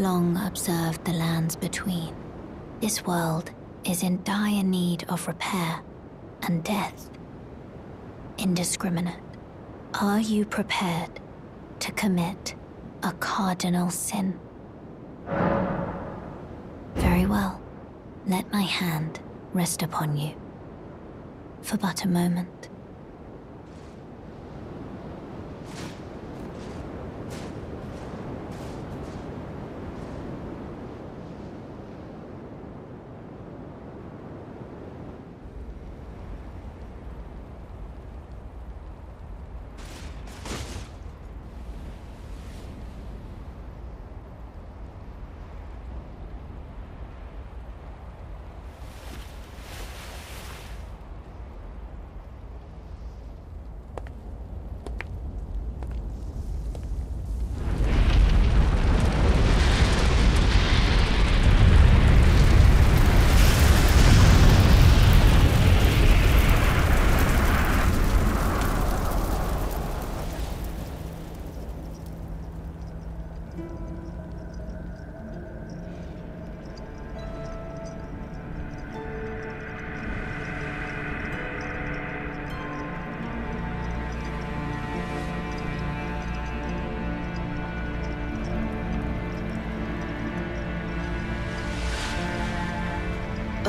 long observed the lands between. This world is in dire need of repair and death. Indiscriminate. Are you prepared to commit a cardinal sin? Very well. Let my hand rest upon you. For but a moment.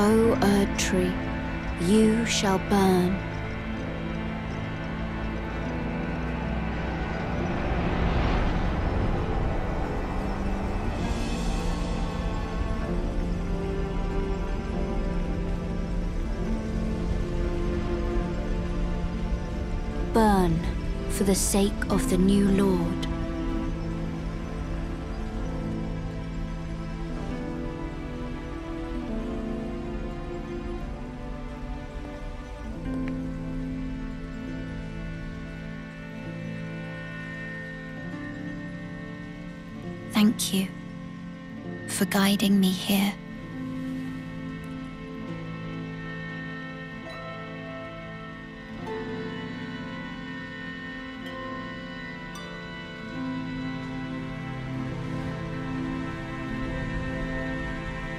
Oh, o Erdtree, you shall burn. Burn for the sake of the new Lord. You for guiding me here.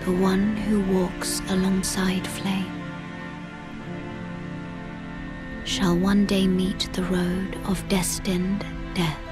The one who walks alongside flame shall one day meet the road of destined death.